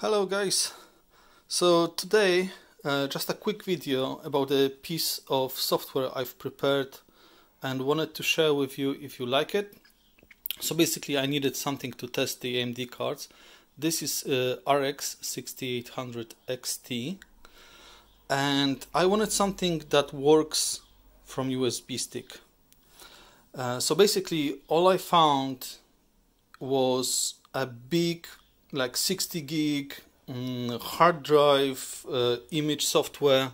Hello guys, so today uh, just a quick video about a piece of software I've prepared and wanted to share with you if you like it. So basically I needed something to test the AMD cards. This is uh, RX 6800 XT and I wanted something that works from USB stick. Uh, so basically all I found was a big like 60 gig um, hard drive uh, image software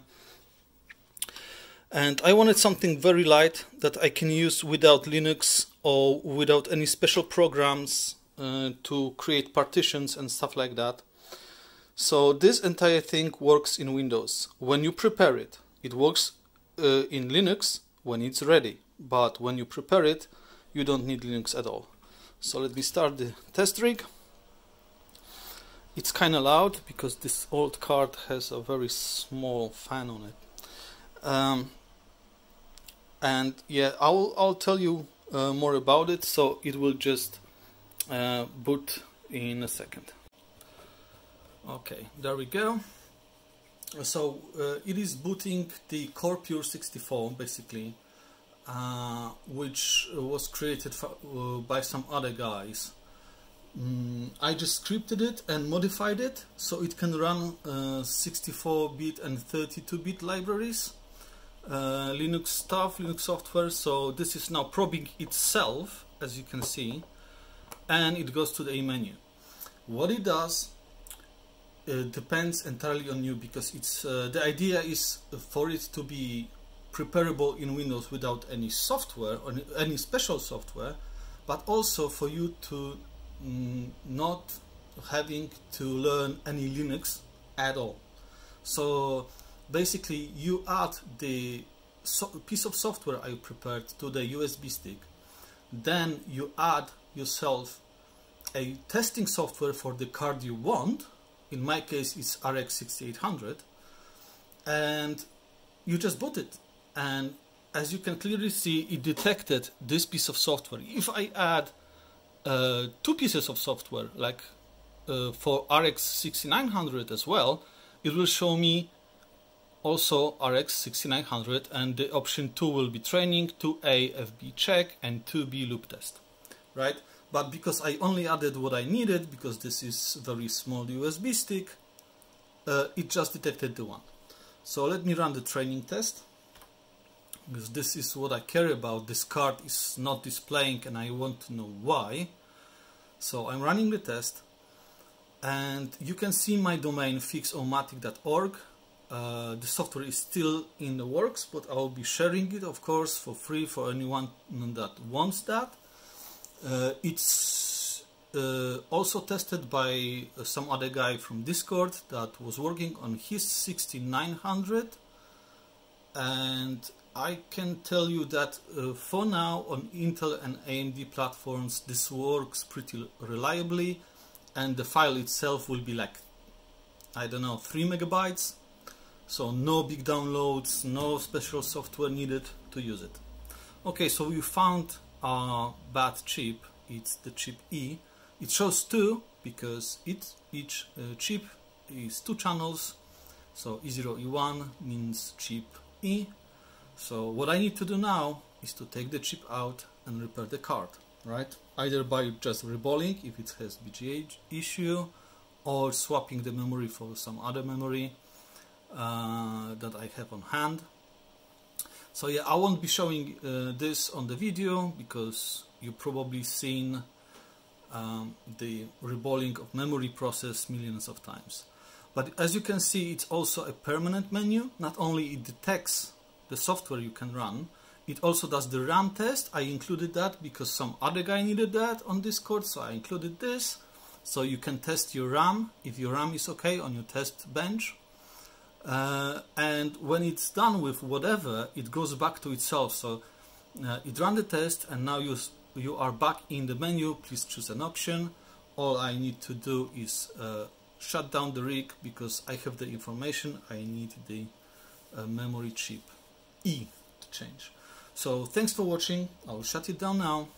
and I wanted something very light that I can use without Linux or without any special programs uh, to create partitions and stuff like that. So this entire thing works in Windows. When you prepare it, it works uh, in Linux when it's ready. But when you prepare it, you don't need Linux at all. So let me start the test rig. It's kind of loud because this old card has a very small fan on it. Um, and yeah, I'll, I'll tell you uh, more about it, so it will just uh, boot in a second. Okay, there we go. So uh, it is booting the Core Pure 64 basically, uh, which was created for, uh, by some other guys. Mm, I just scripted it and modified it so it can run 64-bit uh, and 32-bit libraries, uh, Linux stuff, Linux software. So this is now probing itself, as you can see, and it goes to the A menu. What it does uh, depends entirely on you because it's uh, the idea is for it to be preparable in Windows without any software or any special software, but also for you to Mm, not having to learn any Linux at all. So basically you add the so piece of software I prepared to the USB stick. Then you add yourself a testing software for the card you want. In my case it's RX 6800 and you just boot it. And as you can clearly see it detected this piece of software. If I add uh, two pieces of software, like uh, for RX 6900 as well, it will show me also RX 6900 and the option 2 will be training, 2A FB check and 2B loop test, right? But because I only added what I needed, because this is very small USB stick, uh, it just detected the one. So let me run the training test because this is what I care about. This card is not displaying and I want to know why. So I'm running the test and you can see my domain fix-o-matic.org. Uh, the software is still in the works, but I'll be sharing it, of course, for free for anyone that wants that. Uh, it's uh, also tested by uh, some other guy from Discord that was working on his 6900 and I can tell you that uh, for now on Intel and AMD platforms this works pretty reliably and the file itself will be like I don't know 3 megabytes. So no big downloads no special software needed to use it. Okay so we found a bad chip. It's the chip E. It shows two because it, each uh, chip is two channels. So E0 E1 means chip E so what I need to do now is to take the chip out and repair the card, right? Either by just reballing if it has BGA issue or swapping the memory for some other memory uh, that I have on hand. So yeah, I won't be showing uh, this on the video because you probably seen um, the reballing of memory process millions of times. But as you can see, it's also a permanent menu. Not only it detects the software you can run. It also does the RAM test. I included that because some other guy needed that on Discord, so I included this. So you can test your RAM, if your RAM is okay on your test bench. Uh, and when it's done with whatever, it goes back to itself. So uh, it ran the test and now you, you are back in the menu. Please choose an option. All I need to do is uh, shut down the rig because I have the information. I need the uh, memory chip. E to change. So thanks for watching. I'll shut it down now.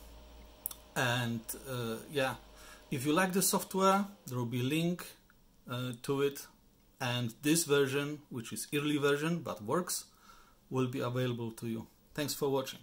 And uh, yeah, if you like the software, there will be a link uh, to it and this version which is early version but works will be available to you thanks for watching